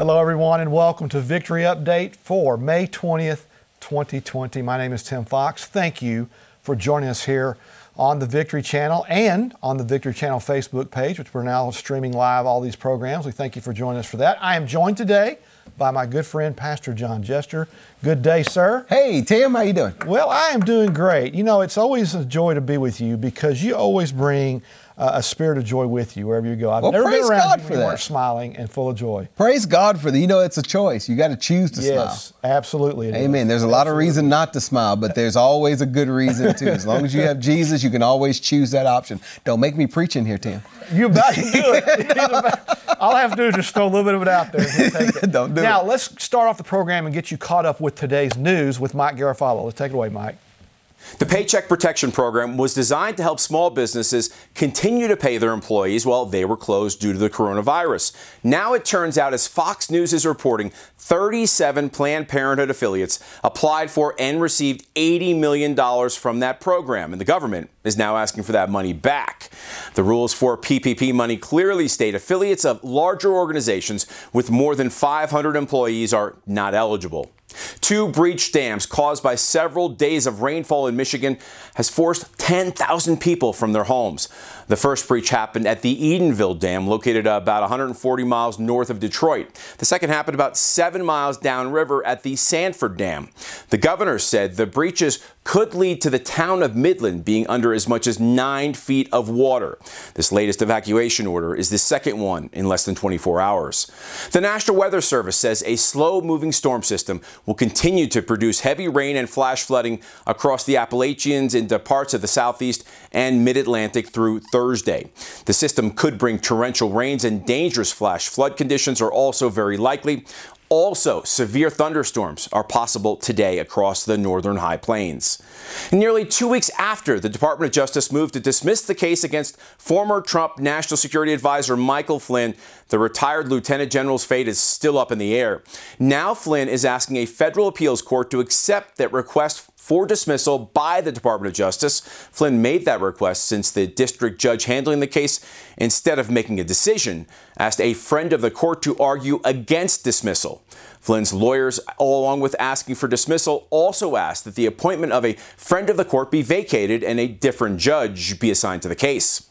Hello, everyone, and welcome to Victory Update for May 20th, 2020. My name is Tim Fox. Thank you for joining us here on the Victory Channel and on the Victory Channel Facebook page, which we're now streaming live all these programs. We thank you for joining us for that. I am joined today by my good friend Pastor John Jester. Good day, sir. Hey, Tim, how you doing? Well, I am doing great. You know, it's always a joy to be with you because you always bring uh, a spirit of joy with you wherever you go. I've well, never been around God you for when you that. weren't smiling and full of joy. Praise God for that. You know, it's a choice. You got to choose to Yes, smile. absolutely. it is. Amen. There's a lot of reason not to smile, but there's always a good reason too. As long as you have Jesus, you can always choose that option. Don't make me preach in here, Tim. You about to do it. About- All I have to do is just throw a little bit of it out there. it. Don't do now, it. let's start off the program and get you caught up with today's news with Mike Garofalo. Let's take it away, Mike. The Paycheck Protection Program was designed to help small businesses continue to pay their employees while they were closed due to the coronavirus. Now it turns out, as Fox News is reporting, 37 Planned Parenthood affiliates applied for and received $80 million from that program, and the government is now asking for that money back. The rules for PPP money clearly state affiliates of larger organizations with more than 500 employees are not eligible. Two breached dams caused by several days of rainfall in Michigan has forced 10,000 people from their homes. The first breach happened at the Edenville Dam, located about 140 miles north of Detroit. The second happened about seven miles downriver at the Sanford Dam. The governor said the breaches could lead to the town of Midland being under as much as nine feet of water. This latest evacuation order is the second one in less than 24 hours. The National Weather Service says a slow moving storm system will continue to produce heavy rain and flash flooding across the Appalachians into parts of the southeast and mid Atlantic through Thursday. The system could bring torrential rains and dangerous flash flood conditions are also very likely. Also, severe thunderstorms are possible today across the northern high plains. Nearly two weeks after the Department of Justice moved to dismiss the case against former Trump National Security Advisor Michael Flynn, the retired lieutenant general's fate is still up in the air. Now, Flynn is asking a federal appeals court to accept that request for dismissal by the Department of Justice. Flynn made that request since the district judge handling the case, instead of making a decision, asked a friend of the court to argue against dismissal. Flynn's lawyers, along with asking for dismissal, also asked that the appointment of a friend of the court be vacated and a different judge be assigned to the case.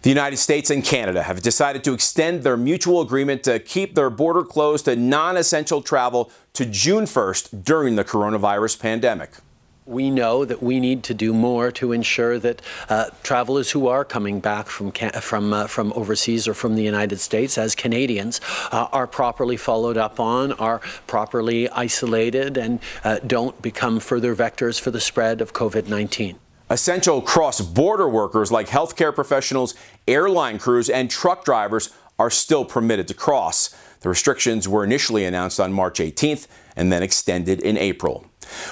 The United States and Canada have decided to extend their mutual agreement to keep their border closed to non essential travel to June 1st during the coronavirus pandemic. We know that we need to do more to ensure that uh, travelers who are coming back from from uh, from overseas or from the United States as Canadians uh, are properly followed up on, are properly isolated, and uh, don't become further vectors for the spread of COVID-19. Essential cross border workers like healthcare professionals, airline crews, and truck drivers are still permitted to cross. The restrictions were initially announced on March 18th and then extended in April.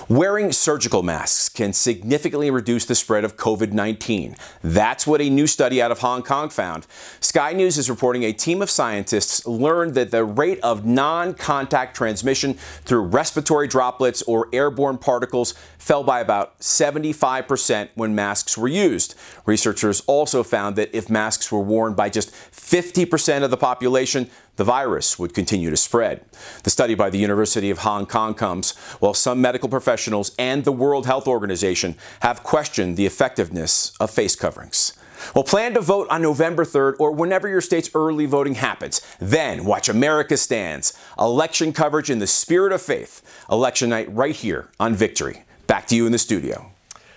Wearing surgical masks can significantly reduce the spread of COVID 19. That's what a new study out of Hong Kong found. Sky News is reporting a team of scientists learned that the rate of non contact transmission through respiratory droplets or airborne particles fell by about 75% when masks were used. Researchers also found that if masks were worn by just 50% of the population, the virus would continue to spread. The study by the University of Hong Kong comes while some medical professionals and the World Health Organization have questioned the effectiveness of face coverings. Well, plan to vote on November 3rd or whenever your state's early voting happens. Then watch America Stands, election coverage in the spirit of faith. Election night right here on Victory. Back to you in the studio.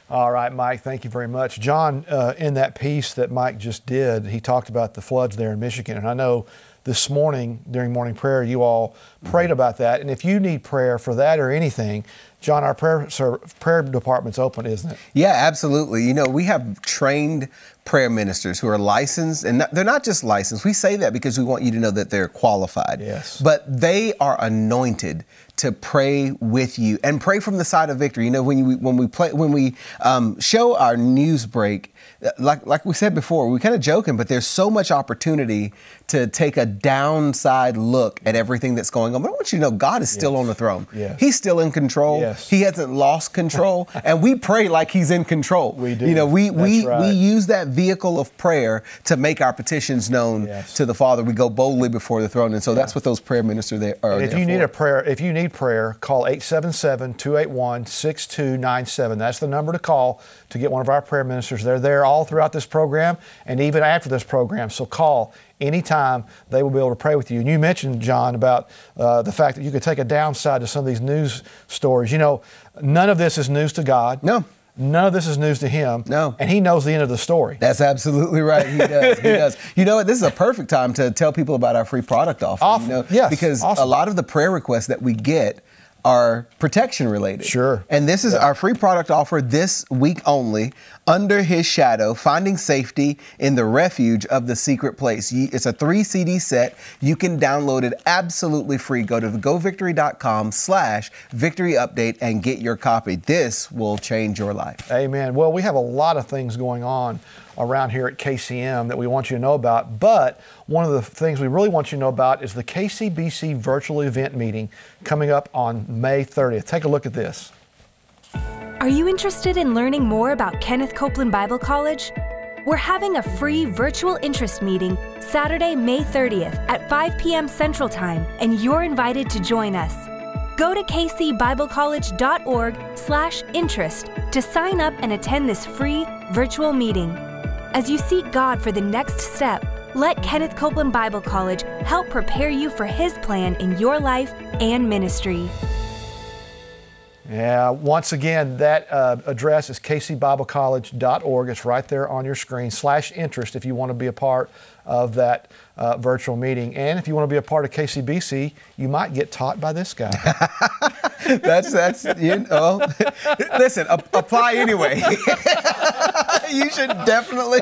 All right, Mike, thank you very much. John, uh, in that piece that Mike just did, he talked about the floods there in Michigan. And I know this morning during morning prayer, you all prayed about that. And if you need prayer for that or anything, John, our prayer, sir, prayer department's open, isn't it? Yeah, absolutely. You know, we have trained prayer ministers who are licensed, and not, they're not just licensed. We say that because we want you to know that they're qualified. Yes. But they are anointed to pray with you and pray from the side of victory. You know, when we when we play when we um, show our news break, like like we said before, we kind of joking, but there's so much opportunity to take a downside look at everything that's going on. But I want you to know God is still Yes. on the throne. Yes. He's still in control. Yes. He hasn't lost control, and we pray like He's in control. We do. You know, we That's we right. we use that vehicle of prayer to make our petitions known to the Father. We go boldly before the throne, and so that's what those prayer ministers there are. And if you need a prayer, if you need prayer, call 877-281-6297. That's the number to call to get one of our prayer ministers. They're there all throughout this program and even after this program. So call anytime. They will be able to pray with you. And you mentioned, John, about uh, the fact that you could take a downside to some of these news stories. You know, none of this is news to God. No. None of this is news to him. No. And he knows the end of the story. That's absolutely right. He does. He does. You know what? This is a perfect time to tell people about our free product offer. Off- you know, yes, Because awesome. a lot of the prayer requests that we get are protection related. Sure. And this is our free product offer this week only. Under His shadow, finding safety in the refuge of the secret place. It's a three CD set. You can download it absolutely free. Go to govictory.com slash victory update and get your copy. This will change your life. Amen. Well, we have a lot of things going on around here at KCM that we want you to know about, but one of the things we really want you to know about is the KCBC virtual event meeting coming up on May 30th. Take a look at this. Are you interested in learning more about Kenneth Copeland Bible College? We're having a free virtual interest meeting Saturday, May 30th at 5 p.m. Central Time, and you're invited to join us. Go to kcbiblecollege.org/interest to sign up and attend this free virtual meeting. As you seek God for the next step, let Kenneth Copeland Bible College help prepare you for his plan in your life and ministry. Yeah, once again, that uh, address is kcbiblecollege.org. It's right there on your screen, slash interest if you want to be a part of that uh, virtual meeting. And if you want to be a part of KCBC, you might get taught by this guy. That's that's you know. Listen, a- apply anyway. you should definitely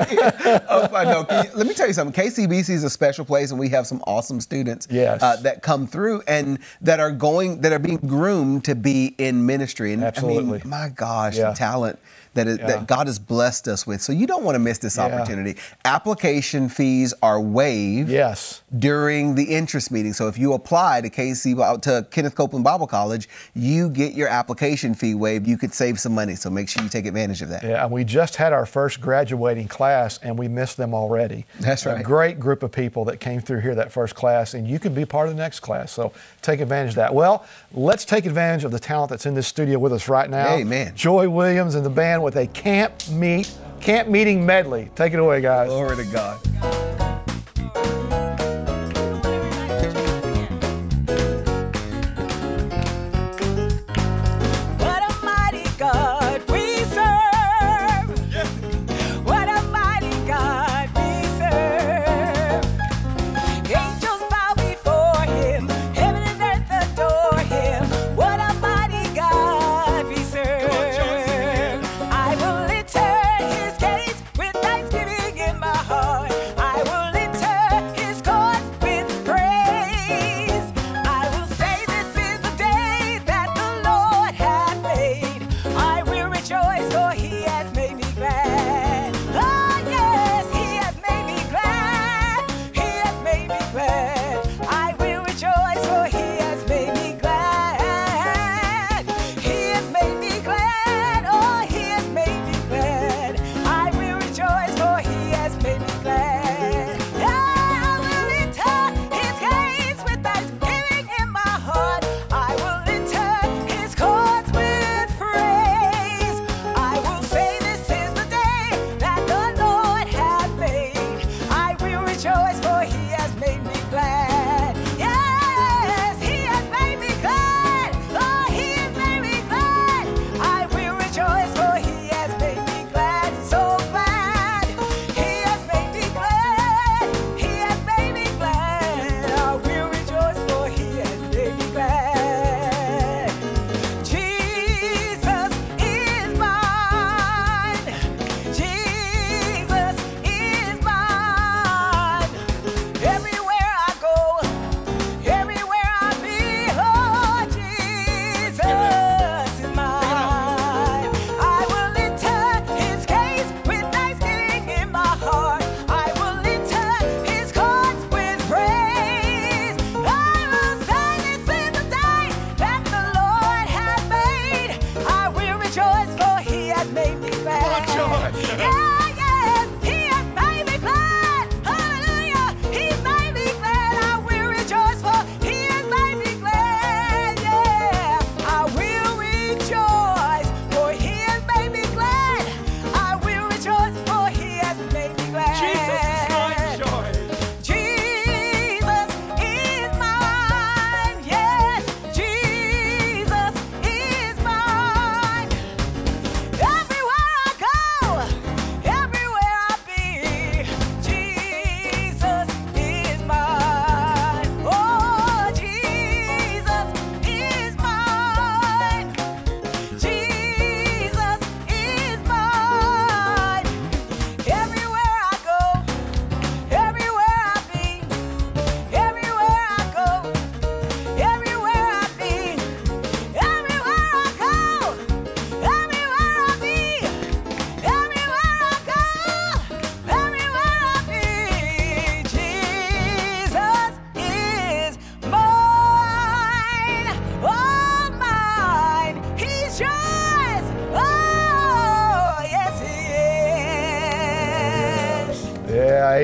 apply. No, you- let me tell you something. KCBC is a special place, and we have some awesome students Yes. uh, that come through and that are going that are being groomed to be in ministry. And I Absolutely. mean, my gosh, Yeah. the talent. That, is, Yeah. that God has blessed us with. So you don't want to miss this Yeah. opportunity. Application fees are waived yes. during the interest meeting. So if you apply to KC to Kenneth Copeland Bible College, you get your application fee waived. You could save some money. So make sure you take advantage of that. Yeah, and we just had our first graduating class, and we missed them already. That's A right. great group of people that came through here that first class, and you can be part of the next class. So take advantage of that. Well, let's take advantage of the talent that's in this studio with us right now. Amen. Joy Williams and the band with a camp meet camp meeting medley. Take it away, guys. Glory to God.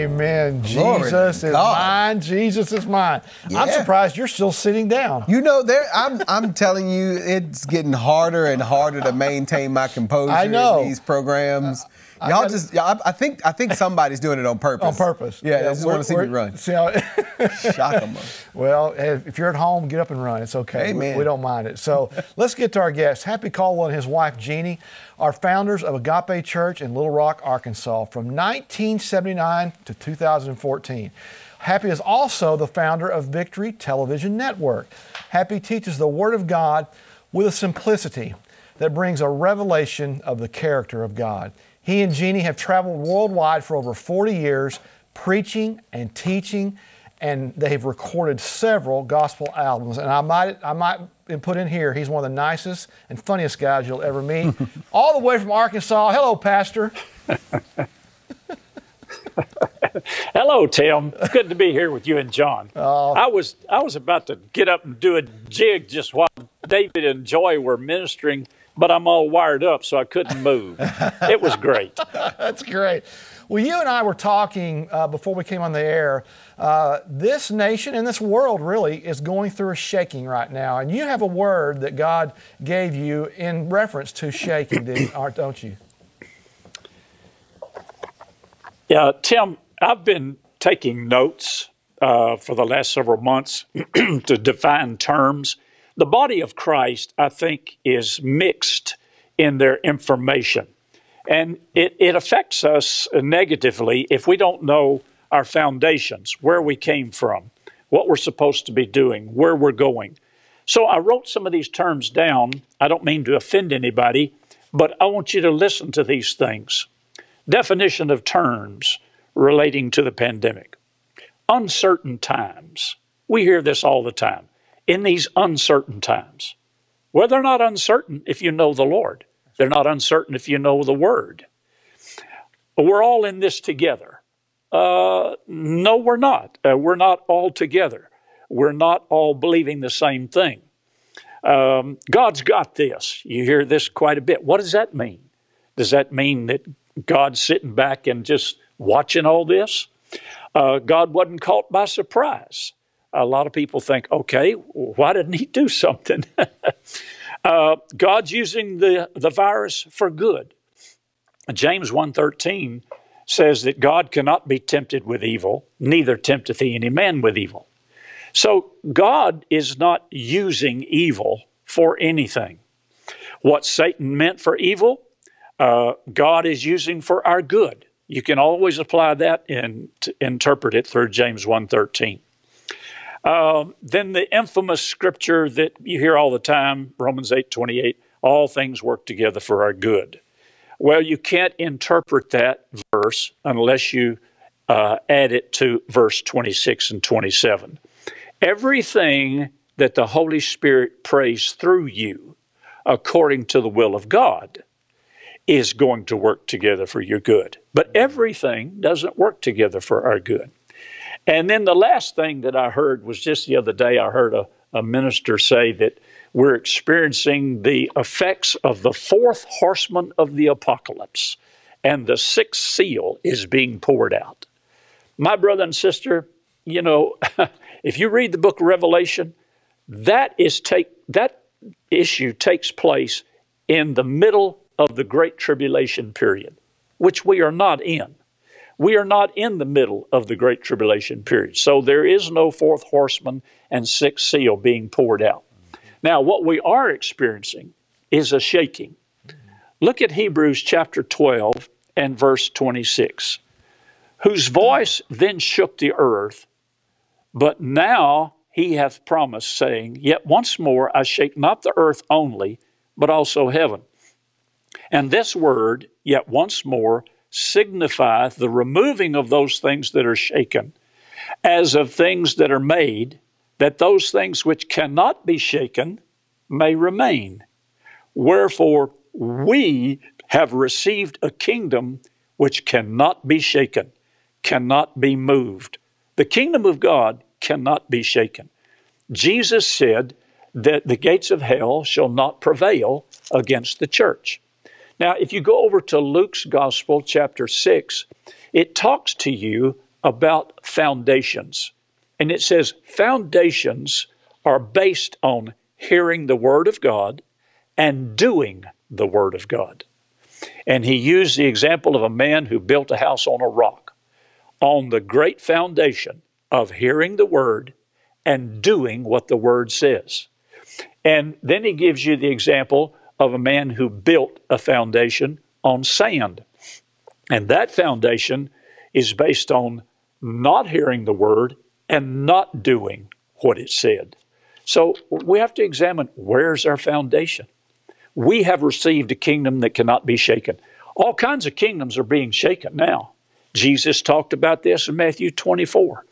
Amen. Glory Jesus is God. mine. Jesus is mine. I'm surprised you're still sitting down. You know, there. I'm. I'm telling you, it's getting harder and harder to maintain my composure I know. in these programs. Y'all just. y'all- I think. I think somebody's doing it on purpose. On purpose. Yeah, they just want to see me run. See how, Shock 'em. well, if you're at home, get up and run. It's okay. We- Amen. We, don't mind it. So let's get to our guest. Happy Caldwell and his wife, Jeannie, are founders of Agape Church in Little Rock, Arkansas from 1979 to 2014. Happy is also the founder of Victory Television Network. Happy teaches the Word of God with a simplicity that brings a revelation of the character of God. He and Jeannie have traveled worldwide for over 40 years, preaching and teaching, and they've recorded several gospel albums. And I might, I might put in here, he's one of the nicest and funniest guys you'll ever meet. All the way from Arkansas. Hello, Pastor. Hello, Tim. Good to be here with you and John. Oh. I was I was about to get up and do a jig just while David and Joy were ministering, but I'm all wired up, so I couldn't move. it was great. That's great. Well, you and I were talking uh, before we came on the air. Uh, this nation and this world really is going through a shaking right now, and you have a word that God gave you in reference to shaking, don't you? Yeah, Tim, I've been taking notes uh, for the last several months to define terms. The body of Christ, I think, is mixed in their information. And it, it affects us negatively if we don't know our foundations, where we came from, what we're supposed to be doing, where we're going. So I wrote some of these terms down. I don't mean to offend anybody, but I want you to listen to these things definition of terms relating to the pandemic. Uncertain times. We hear this all the time. In these uncertain times. Well, they're not uncertain if you know the Lord, they're not uncertain if you know the Word. We're all in this together. Uh, no, we're not. Uh, we're not all together. We're not all believing the same thing. Um, God's got this. You hear this quite a bit. What does that mean? Does that mean that God's sitting back and just watching all this? Uh, God wasn't caught by surprise. A lot of people think, okay, why didn't he do something? uh, God's using the, the virus for good. James 1.13 says that God cannot be tempted with evil, neither tempteth he any man with evil. So God is not using evil for anything. What Satan meant for evil, uh, God is using for our good. You can always apply that and interpret it through James 1.13. Um, then the infamous scripture that you hear all the time, Romans 8.28, all things work together for our good. Well, you can't interpret that verse unless you uh, add it to verse 26 and 27. Everything that the Holy Spirit prays through you according to the will of God is going to work together for your good. But everything doesn't work together for our good. And then the last thing that I heard was just the other day, I heard a, a minister say that we're experiencing the effects of the fourth horseman of the apocalypse, and the sixth seal is being poured out. My brother and sister, you know, if you read the book of Revelation, that is take that issue takes place in the middle of the great tribulation period, which we are not in. We are not in the middle of the great tribulation period. So there is no fourth horseman and sixth seal being poured out. Now, what we are experiencing is a shaking. Look at Hebrews chapter 12 and verse 26. Whose voice then shook the earth, but now he hath promised, saying, Yet once more I shake not the earth only, but also heaven. And this word, yet once more, signifieth the removing of those things that are shaken, as of things that are made, that those things which cannot be shaken may remain. Wherefore we have received a kingdom which cannot be shaken, cannot be moved. The kingdom of God cannot be shaken. Jesus said that the gates of hell shall not prevail against the church. Now, if you go over to Luke's Gospel, chapter 6, it talks to you about foundations. And it says foundations are based on hearing the Word of God and doing the Word of God. And he used the example of a man who built a house on a rock, on the great foundation of hearing the Word and doing what the Word says. And then he gives you the example of a man who built a foundation on sand. And that foundation is based on not hearing the Word and not doing what it said. So we have to examine where's our foundation. We have received a kingdom that cannot be shaken. All kinds of kingdoms are being shaken now. Jesus talked about this in Matthew 24.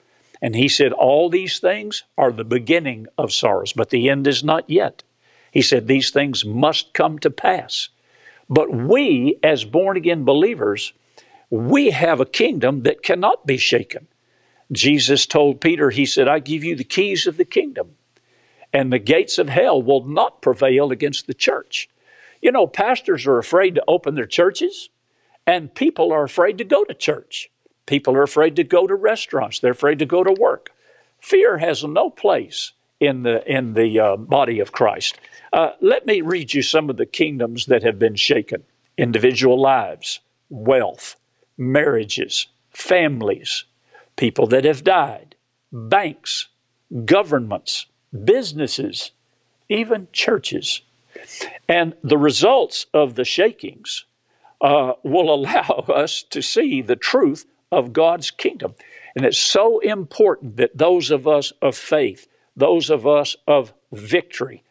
And he said, All these things are the beginning of sorrows, but the end is not yet. He said, These things must come to pass. But we, as born again believers, we have a kingdom that cannot be shaken. Jesus told Peter, He said, I give you the keys of the kingdom, and the gates of hell will not prevail against the church. You know, pastors are afraid to open their churches, and people are afraid to go to church. People are afraid to go to restaurants. They're afraid to go to work. Fear has no place in the in the uh, body of Christ. Uh, let me read you some of the kingdoms that have been shaken: individual lives, wealth, marriages, families, people that have died, banks, governments, businesses, even churches. And the results of the shakings uh, will allow us to see the truth of God's kingdom. And it's so important that those of us of faith, those of us of victory,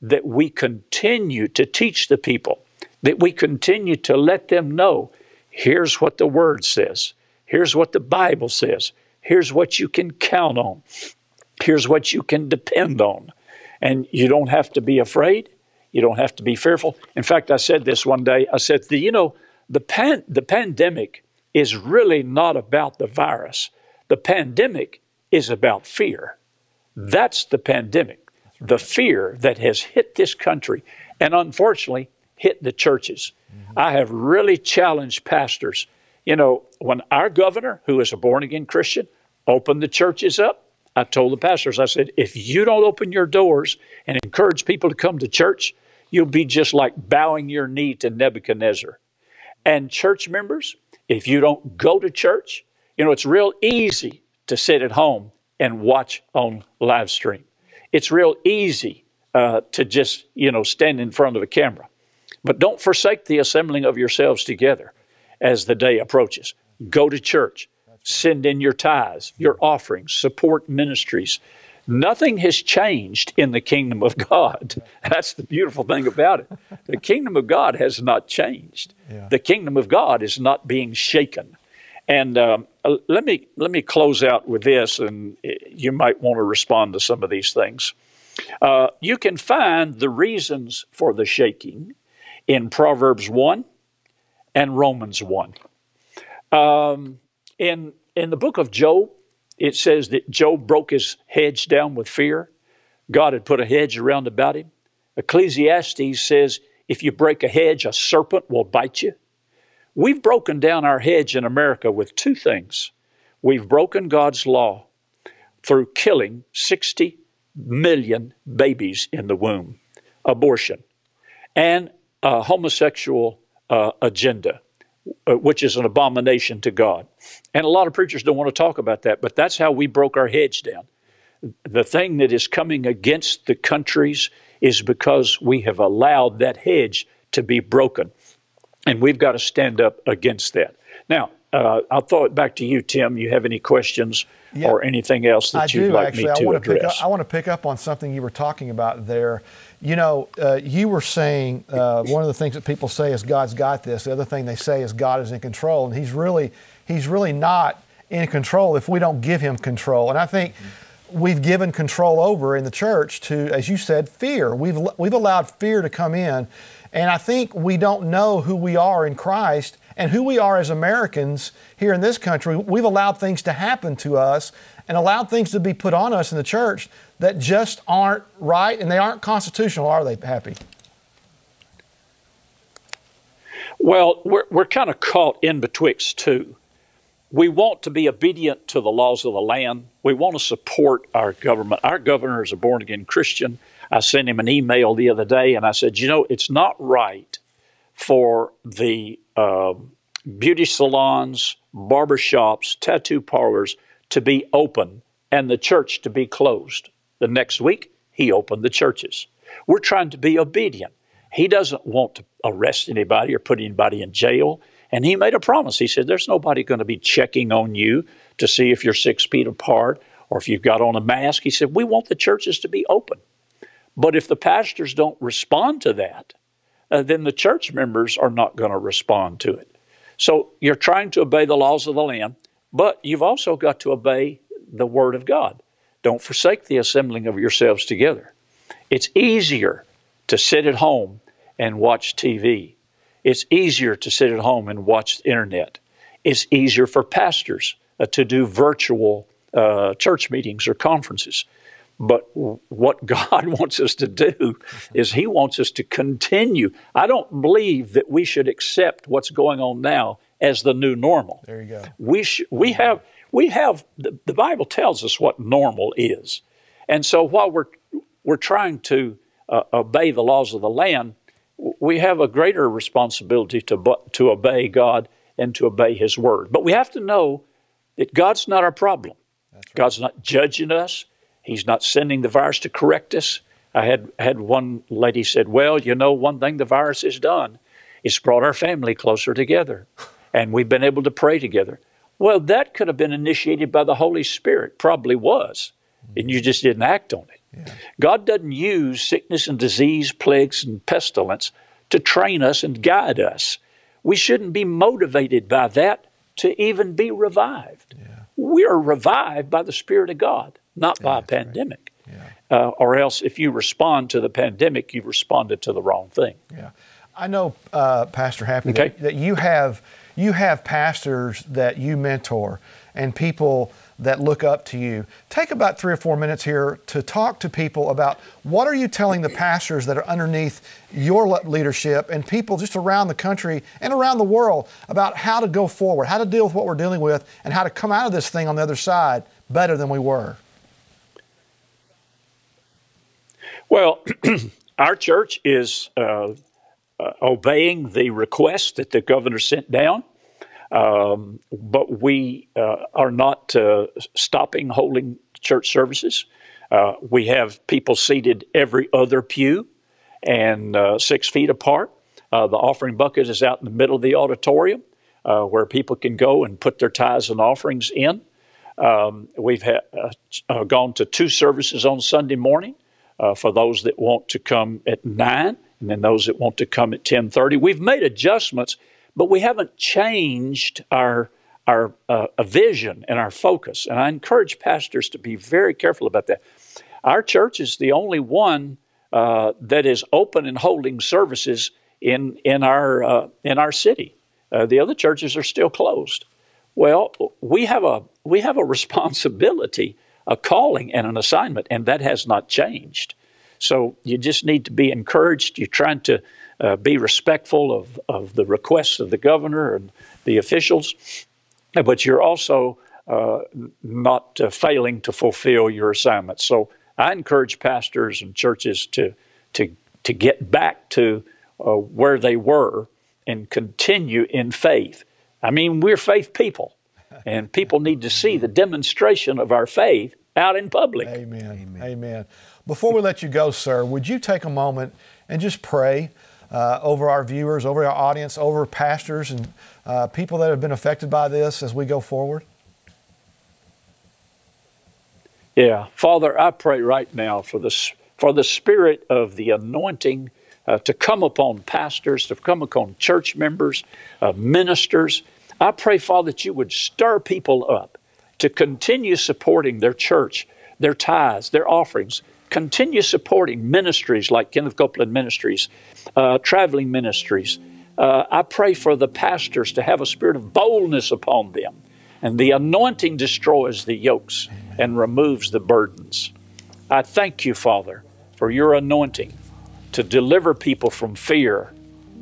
that we continue to teach the people, that we continue to let them know here's what the Word says, here's what the Bible says, here's what you can count on, here's what you can depend on. And you don't have to be afraid, you don't have to be fearful. In fact, I said this one day I said, you know, the, pan- the pandemic is really not about the virus. The pandemic is about fear. That's the pandemic, the fear that has hit this country and unfortunately hit the churches. Mm-hmm. I have really challenged pastors. You know, when our governor, who is a born again Christian, opened the churches up, I told the pastors, I said, if you don't open your doors and encourage people to come to church, you'll be just like bowing your knee to Nebuchadnezzar. And church members, if you don't go to church, you know, it's real easy to sit at home and watch on live stream. It's real easy uh, to just, you know, stand in front of a camera. But don't forsake the assembling of yourselves together as the day approaches. Go to church, send in your tithes, your offerings, support ministries. Nothing has changed in the kingdom of God. That's the beautiful thing about it. The kingdom of God has not changed. Yeah. The kingdom of God is not being shaken. And um, uh, let me let me close out with this, and you might want to respond to some of these things. Uh, you can find the reasons for the shaking in Proverbs one and Romans one. Um, in in the book of Job, it says that Job broke his hedge down with fear. God had put a hedge around about him. Ecclesiastes says if you break a hedge, a serpent will bite you. We've broken down our hedge in America with two things. We've broken God's law through killing 60 million babies in the womb, abortion, and a homosexual uh, agenda. Uh, which is an abomination to God. And a lot of preachers don't want to talk about that, but that's how we broke our hedge down. The thing that is coming against the countries is because we have allowed that hedge to be broken. And we've got to stand up against that. Now, uh, I'll throw it back to you, Tim. You have any questions yeah, or anything else that I you'd do, like actually. me to I address? Up, I want to pick up on something you were talking about there. You know, uh, you were saying uh, one of the things that people say is God's got this. The other thing they say is God is in control, and He's really He's really not in control if we don't give Him control. And I think. We've given control over in the church to, as you said, fear. We've, we've allowed fear to come in. And I think we don't know who we are in Christ and who we are as Americans here in this country, we've allowed things to happen to us and allowed things to be put on us in the church that just aren't right and they aren't constitutional, are they, Happy? Well, we're, we're kind of caught in betwixt two. we want to be obedient to the laws of the land. We want to support our government. Our governor is a born again Christian. I sent him an email the other day and I said, you know, it's not right for the uh, beauty salons, barbershops, tattoo parlors to be open and the church to be closed. The next week, he opened the churches. We're trying to be obedient. He doesn't want to arrest anybody or put anybody in jail. And he made a promise. He said, There's nobody going to be checking on you to see if you're six feet apart or if you've got on a mask. He said, We want the churches to be open. But if the pastors don't respond to that, uh, then the church members are not going to respond to it. So you're trying to obey the laws of the land, but you've also got to obey the Word of God. Don't forsake the assembling of yourselves together. It's easier to sit at home and watch TV. It's easier to sit at home and watch the internet. It's easier for pastors uh, to do virtual uh, church meetings or conferences. But what God wants us to do is He wants us to continue. I don't believe that we should accept what's going on now as the new normal. There you go. We sh- we have we have the, the Bible tells us what normal is, and so while we're we're trying to uh, obey the laws of the land, we have a greater responsibility to to obey God and to obey His word. But we have to know that God's not our problem. Right. God's not judging us. He's not sending the virus to correct us. I had had one lady said, "Well, you know, one thing the virus has done, it's brought our family closer together, and we've been able to pray together." Well, that could have been initiated by the Holy Spirit, probably was, and you just didn't act on it. Yeah. God doesn't use sickness and disease, plagues and pestilence to train us and guide us. We shouldn't be motivated by that to even be revived. Yeah. We are revived by the Spirit of God not by a pandemic. Right. Yeah. Uh, or else, if you respond to the pandemic, you've responded to the wrong thing. Yeah, I know, uh, Pastor Happy, okay. that, that you have you have pastors that you mentor and people that look up to you. Take about three or four minutes here to talk to people about what are you telling the pastors that are underneath your leadership and people just around the country and around the world about how to go forward, how to deal with what we're dealing with, and how to come out of this thing on the other side better than we were. Well, our church is uh, uh, obeying the request that the governor sent down, um, but we uh, are not uh, stopping holding church services. Uh, we have people seated every other pew and uh, six feet apart. the offering bucket is out in the middle of the auditorium where people can go and put their tithes and offerings in. Um, we've ha- gone to two services on Sunday morning uh, for those that want to come at 9 and then those that want to come at 10.30 we've made adjustments but we haven't changed our our uh, vision and our focus and i encourage pastors to be very careful about that our church is the only one uh, that is open and holding services in in our uh, in our city uh, the other churches are still closed well we have a we have a responsibility a calling and an assignment, and that has not changed. So you just need to be encouraged. You're trying to uh, be respectful of, of the requests of the governor and the officials, but you're also uh, not uh, failing to fulfill your assignment. So I encourage pastors and churches to, to, to get back to uh, where they were and continue in faith. I mean, we're faith people, and people need to see the demonstration of our faith out in public. Amen. Amen. Amen. Before we let you go, sir, would you take a moment and just pray uh, over our viewers, over our audience, over pastors and uh, people that have been affected by this as we go forward? Yeah, Father, I pray right now for this for the spirit of the anointing uh, to come upon pastors, to come upon church members, uh, ministers. I pray, Father, that you would stir people up to continue supporting their church, their tithes, their offerings, continue supporting ministries like Kenneth Copeland Ministries, uh, traveling ministries. Uh, I pray for the pastors to have a spirit of boldness upon them. And the anointing destroys the yokes and removes the burdens. I thank you, Father, for your anointing to deliver people from fear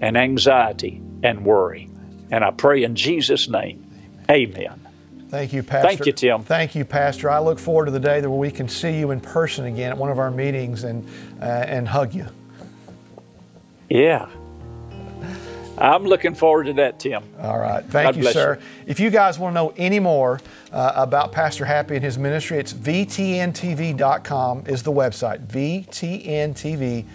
and anxiety and worry. And I pray in Jesus' name, amen. Thank you, Pastor. Thank you, Tim. Thank you, Pastor. I look forward to the day that we can see you in person again at one of our meetings and uh, and hug you. Yeah. I'm looking forward to that, Tim. All right. Thank God you, sir. you. If you guys want to know any more uh, about Pastor Happy and his ministry, it's vtntv.com is the website. vtntv.com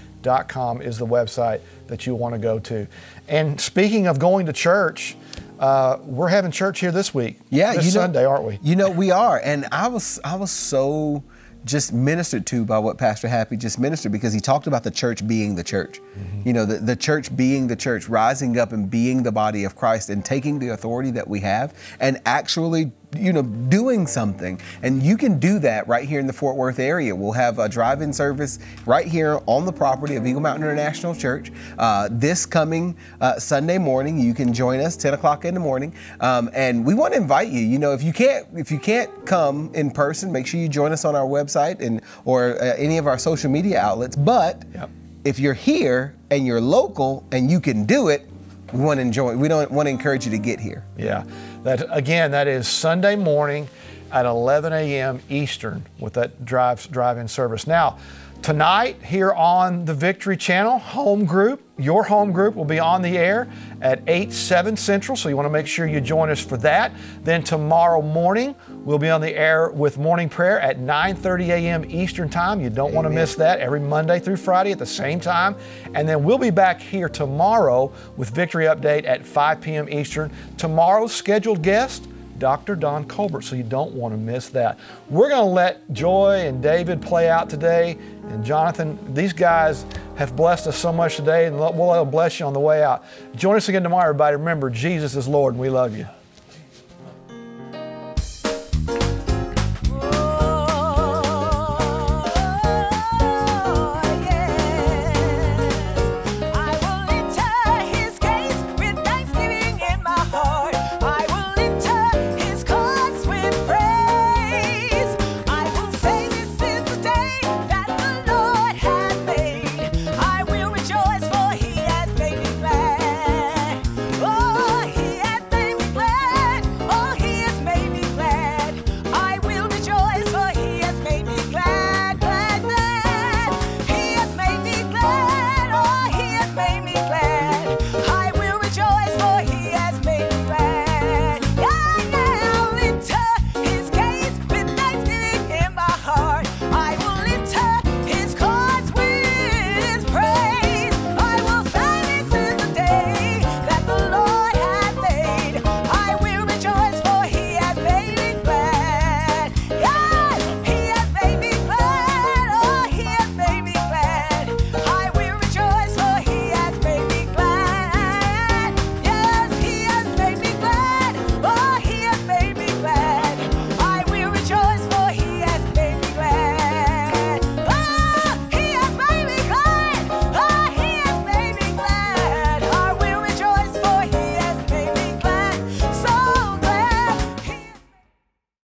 is the website that you want to go to. And speaking of going to church, uh, we're having church here this week. Yeah, this you know, Sunday, aren't we? You know, we are. And I was I was so just ministered to by what Pastor Happy just ministered because he talked about the church being the church. Mm-hmm. You know, the, the church being the church, rising up and being the body of Christ and taking the authority that we have and actually, you know, doing something. And you can do that right here in the Fort Worth area. We'll have a drive-in service right here on the property of Eagle Mountain International Church uh, this coming uh, Sunday morning. You can join us 10 o'clock in the morning, um, and we want to invite you. You know, if you can't if you can't come in person, make sure you join us on our website and or uh, any of our social media outlets. But Yep. if you're here and you're local and you can do it, we want to enjoy. We don't want to encourage you to get here. Yeah. That again, that is Sunday morning at 11 a.m. Eastern with that drive drive-in service. Now, tonight here on the Victory Channel, home group, your home group will be on the air at 8 7 Central. So you want to make sure you join us for that. Then tomorrow morning we'll be on the air with morning prayer at 9:30 a.m. Eastern time. You don't want to miss that every Monday through Friday at the same time. And then we'll be back here tomorrow with Victory Update at 5 p.m. Eastern. Tomorrow's scheduled guest Dr. Don Colbert, so you don't want to miss that. We're going to let Joy and David play out today, and Jonathan, these guys have blessed us so much today, and we'll bless you on the way out. Join us again tomorrow, everybody. Remember, Jesus is Lord, and we love you.